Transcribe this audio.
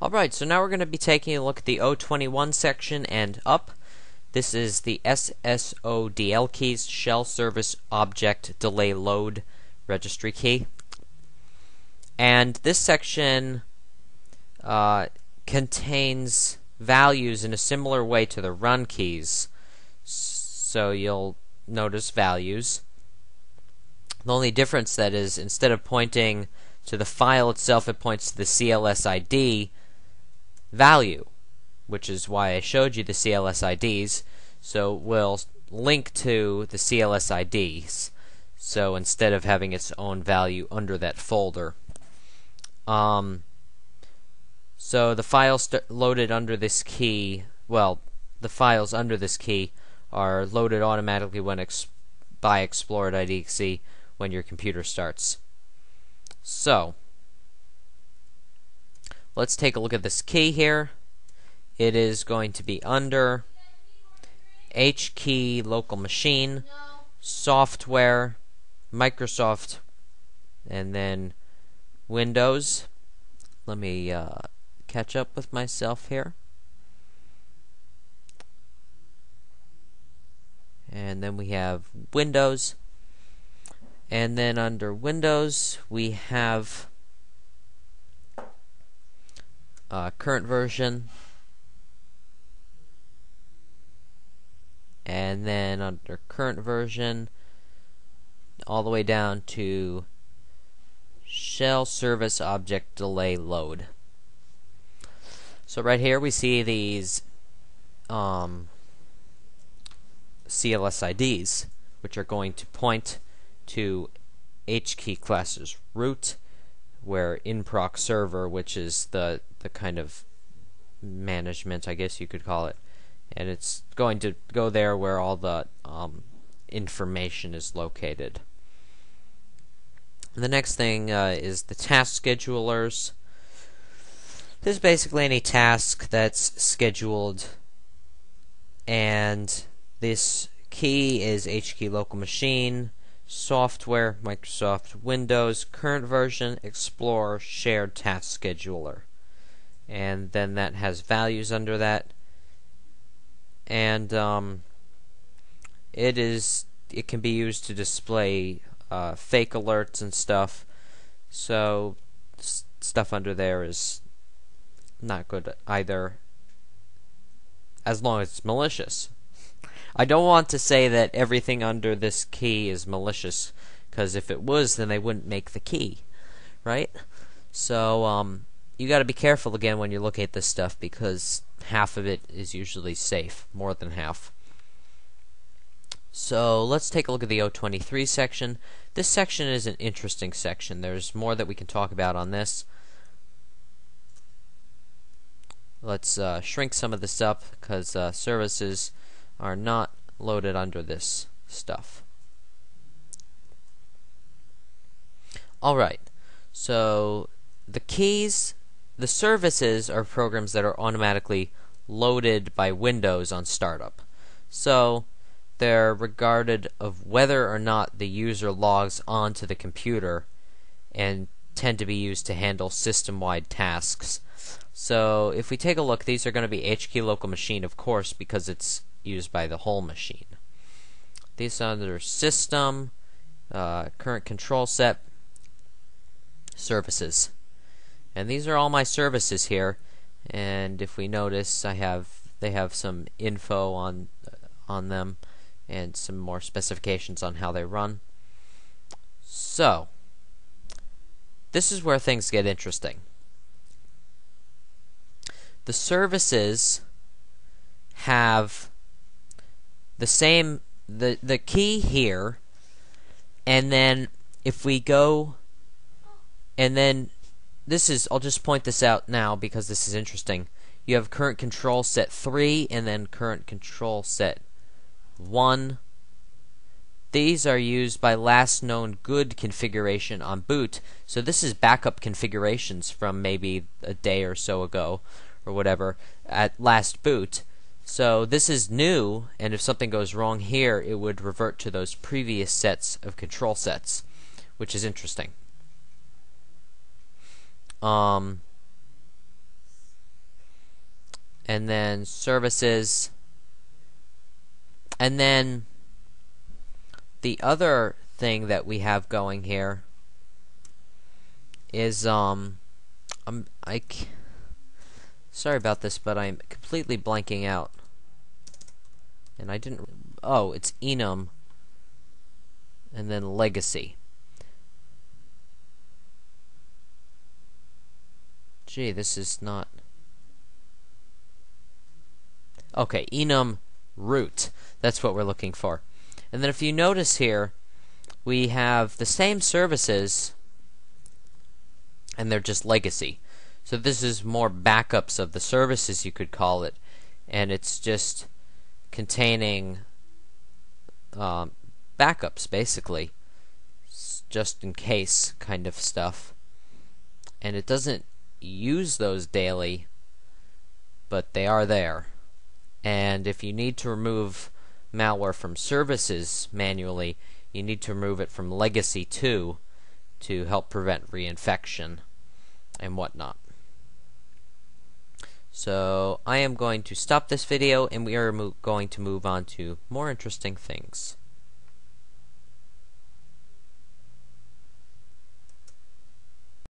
Alright, so now we're going to be taking a look at the O21 section and up. This is the SSODL keys, Shell Service Object Delay Load Registry key. And this section uh, contains values in a similar way to the run keys. So you'll notice values. The only difference that is instead of pointing to the file itself, it points to the CLS ID value, which is why I showed you the CLS IDs. So we'll link to the CLS IDs. So instead of having its own value under that folder. Um, so the files loaded under this key, well, the files under this key are loaded automatically when ex by Explorer.exe when your computer starts. So, Let's take a look at this key here. It is going to be under H key local machine, software, Microsoft, and then Windows. Let me uh, catch up with myself here. And then we have Windows. And then under Windows, we have uh, current version. And then under current version all the way down to shell service object delay load. So right here we see these um, CLS IDs which are going to point to HKey classes root where inproc server which is the the kind of management, I guess you could call it. And it's going to go there where all the um, information is located. The next thing uh, is the task schedulers. This is basically any task that's scheduled, and this key is HKey local machine, software, Microsoft Windows, current version, Explorer, shared task scheduler. And then that has values under that. And um, it is it can be used to display uh, fake alerts and stuff. So stuff under there is not good either as long as it's malicious I don't want to say that everything under this key is malicious because if it was then they wouldn't make the key right so um, you got to be careful again when you look at this stuff because half of it is usually safe, more than half. So let's take a look at the O23 section. This section is an interesting section. There's more that we can talk about on this. Let's uh, shrink some of this up because uh, services are not loaded under this stuff. Alright, so the keys the services are programs that are automatically loaded by Windows on startup. So they're regarded of whether or not the user logs onto the computer and tend to be used to handle system-wide tasks. So if we take a look, these are going to be HKey local machine, of course, because it's used by the whole machine. These are under system, uh, current control set, services. And these are all my services here. And if we notice, I have they have some info on on them and some more specifications on how they run. So, this is where things get interesting. The services have the same the the key here and then if we go and then this is, I'll just point this out now because this is interesting. You have current control set 3 and then current control set 1. These are used by last known good configuration on boot. So this is backup configurations from maybe a day or so ago or whatever at last boot. So this is new, and if something goes wrong here, it would revert to those previous sets of control sets, which is interesting. Um, and then services, and then the other thing that we have going here is um I'm I sorry about this but I'm completely blanking out and I didn't oh it's enum and then legacy. Gee this is not okay enum root. That's what we're looking for. And then if you notice here we have the same services and they're just legacy. So this is more backups of the services you could call it. And it's just containing um, backups basically just in case kind of stuff and it doesn't use those daily but they are there and if you need to remove malware from services manually you need to remove it from legacy 2 to help prevent reinfection and whatnot. So I am going to stop this video and we are going to move on to more interesting things.